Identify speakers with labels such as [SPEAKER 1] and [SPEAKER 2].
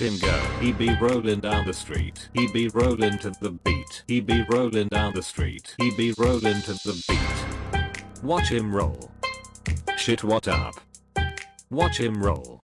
[SPEAKER 1] Him go. He be rolling down the street. He be rolling to the beat. He be rolling down the street. He be rolling to the beat. Watch him roll. Shit what up? Watch him roll.